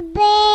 Bobby.